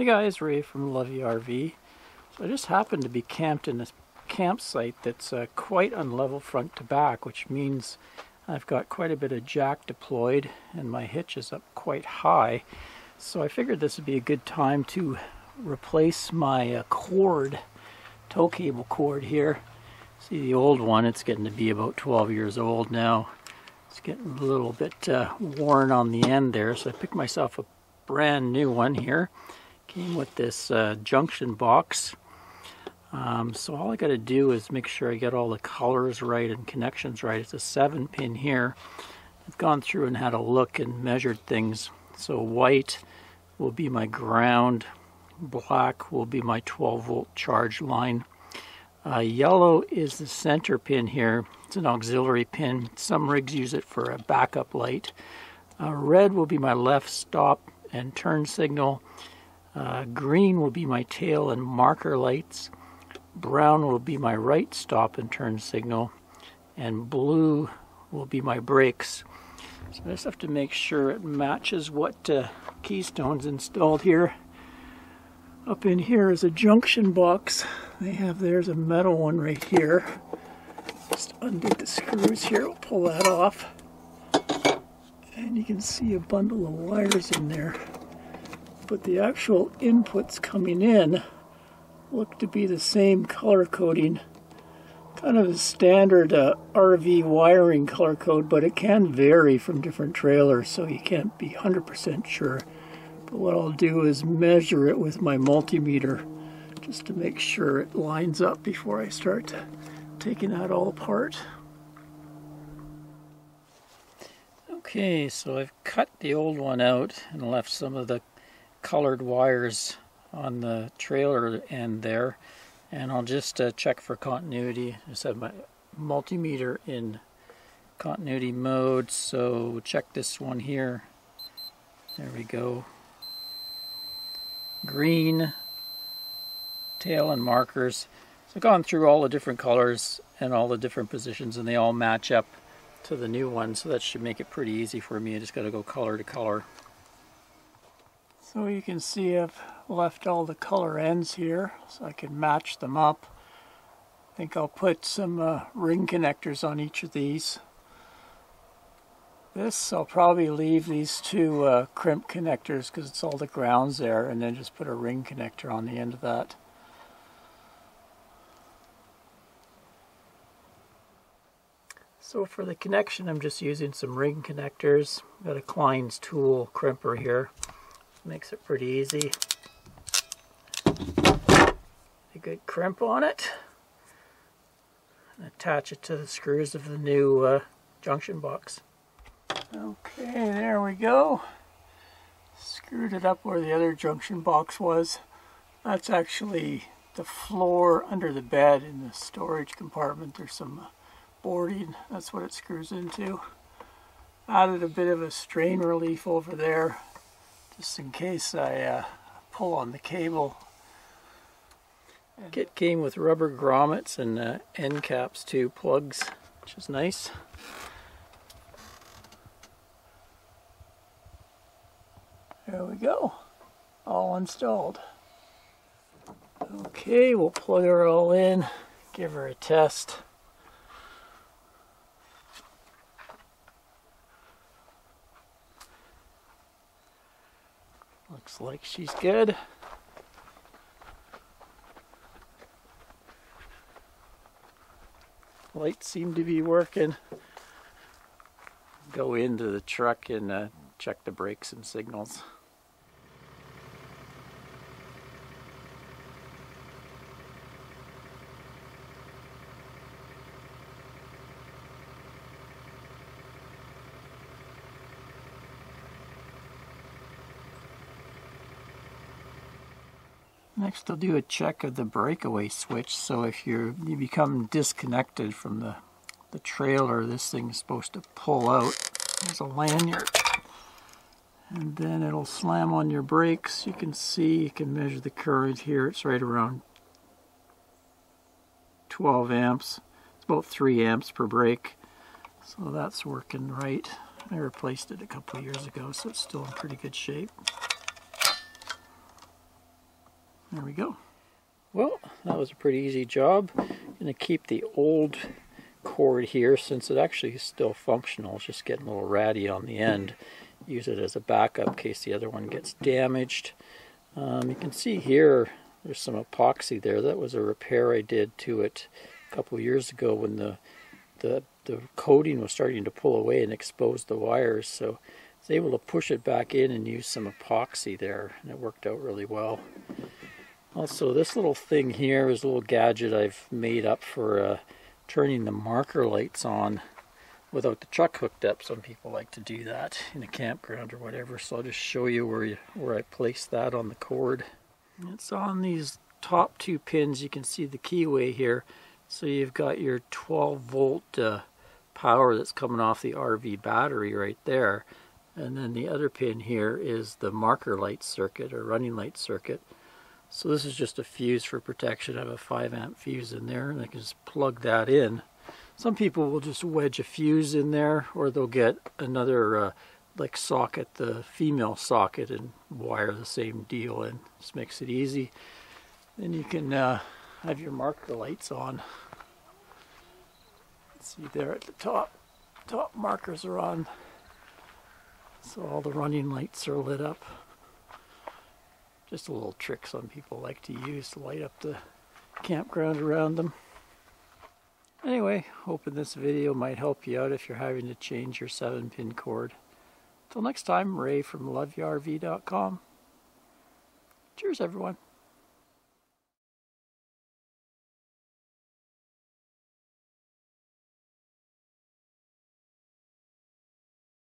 Hey guys, Ray from Love Your RV. So I just happened to be camped in a campsite that's uh, quite unlevel front to back, which means I've got quite a bit of jack deployed and my hitch is up quite high. So I figured this would be a good time to replace my uh, cord, tow cable cord here. See the old one, it's getting to be about 12 years old now. It's getting a little bit uh, worn on the end there, so I picked myself a brand new one here. Came with this uh, junction box. Um, so all I got to do is make sure I get all the colors right and connections right. It's a 7 pin here. I've gone through and had a look and measured things. So white will be my ground, black will be my 12 volt charge line. Uh, yellow is the center pin here. It's an auxiliary pin. Some rigs use it for a backup light. Uh, red will be my left stop and turn signal. Uh, green will be my tail and marker lights. Brown will be my right stop and turn signal. And blue will be my brakes. So I just have to make sure it matches what uh, keystone's installed here. Up in here is a junction box. They have, there's a metal one right here. Just undo the screws here, we'll pull that off. And you can see a bundle of wires in there but the actual inputs coming in look to be the same color coding. Kind of a standard uh, RV wiring color code, but it can vary from different trailers, so you can't be 100% sure. But what I'll do is measure it with my multimeter just to make sure it lines up before I start taking that all apart. Okay, so I've cut the old one out and left some of the colored wires on the trailer end there and I'll just uh, check for continuity. I have my multimeter in continuity mode so check this one here. There we go. Green tail and markers. So I've gone through all the different colors and all the different positions and they all match up to the new one so that should make it pretty easy for me. I just got to go color to color. So you can see I've left all the color ends here so I can match them up. I think I'll put some uh, ring connectors on each of these. This I'll probably leave these two uh, crimp connectors because it's all the grounds there and then just put a ring connector on the end of that. So for the connection I'm just using some ring connectors. Got a Klein's tool crimper here. Makes it pretty easy. A good crimp on it. And attach it to the screws of the new uh, junction box. Okay, there we go. Screwed it up where the other junction box was. That's actually the floor under the bed in the storage compartment. There's some boarding. That's what it screws into. Added a bit of a strain relief over there just in case I uh, pull on the cable. Kit came with rubber grommets and uh, end caps too, plugs, which is nice. There we go, all installed. Okay, we'll plug her all in, give her a test. Looks like she's good. Lights seem to be working. Go into the truck and uh, check the brakes and signals. Next I'll do a check of the breakaway switch. So if you you become disconnected from the, the trailer, this thing is supposed to pull out. There's a lanyard. And then it'll slam on your brakes. You can see, you can measure the current here. It's right around 12 amps. It's about 3 amps per brake. So that's working right. I replaced it a couple years ago, so it's still in pretty good shape. There we go. Well, that was a pretty easy job. I'm going to keep the old cord here since it actually is still functional. It's just getting a little ratty on the end. Use it as a backup in case the other one gets damaged. Um, you can see here there's some epoxy there. That was a repair I did to it a couple years ago when the, the, the coating was starting to pull away and expose the wires. So I was able to push it back in and use some epoxy there and it worked out really well. Also this little thing here is a little gadget I've made up for uh, turning the marker lights on without the truck hooked up. Some people like to do that in a campground or whatever. So I'll just show you where you, where I place that on the cord. It's on these top two pins. You can see the keyway here. So you've got your 12 volt uh, power that's coming off the RV battery right there. And then the other pin here is the marker light circuit or running light circuit. So this is just a fuse for protection. I have a 5 amp fuse in there and I can just plug that in. Some people will just wedge a fuse in there or they'll get another uh, like socket, the female socket and wire the same deal in. Just makes it easy. Then you can uh, have your marker lights on. See there at the top, top markers are on. So all the running lights are lit up. Just a little trick some people like to use to light up the campground around them. Anyway, hoping this video might help you out if you're having to change your 7-pin cord. Until next time, Ray from loveyourRV.com. Cheers, everyone.